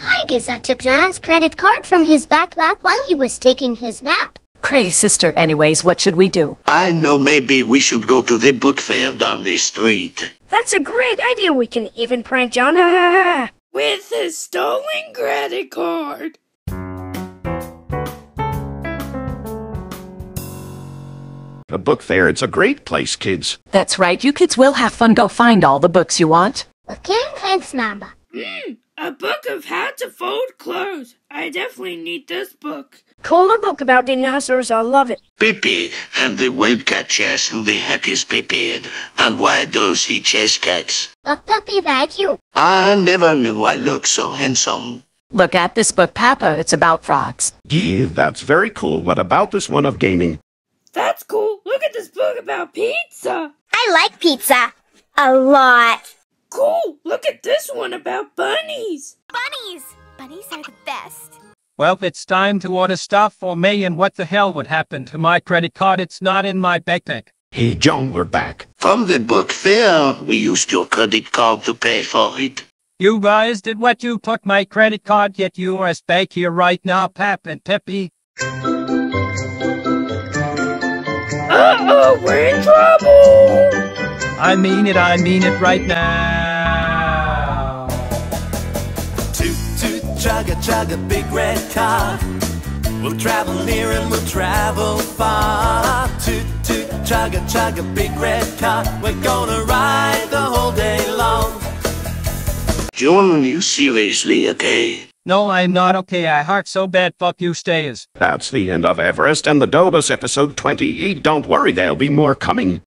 I guess I took John's credit card from his backpack while he was taking his nap. Crazy sister, anyways, what should we do? I know maybe we should go to the book fair down the street. That's a great idea. We can even prank John. Ha ha ha. With his stolen credit card. A book fair, it's a great place, kids. That's right, you kids will have fun. Go find all the books you want. Okay, thanks, Mama. Hmm, a book of how to fold clothes. I definitely need this book. Cool a book about dinosaurs. I love it. Pippi and the wildcat chess who the heck is Pippi and why does he chase cats? A puppy like you. I never knew I looked so handsome. Look at this book, Papa. It's about frogs. Gee, that's very cool. What about this one of gaming? That's cool. Look at this book about pizza. I like pizza. A lot. Cool. Look at this one about bunnies. Bunnies. Bunnies are the best. Well, it's time to order stuff for me and what the hell would happen to my credit card? It's not in my backpack. Hey, John, we're back. From the book fair, we used your credit card to pay for it. You guys did what you took my credit card, yet you are back here right now, Pap and Peppy. Uh-oh, we're in trouble. I mean it, I mean it right now. Toot toot chugga chugga big red car. We'll travel near and we'll travel far. Toot toot chugga chugga big red car. We're gonna ride the whole day long. John, you seriously okay? No, I'm not okay. I heart so bad. Fuck you, stayers. That's the end of Everest and the Dodos episode 28. Don't worry, there'll be more coming.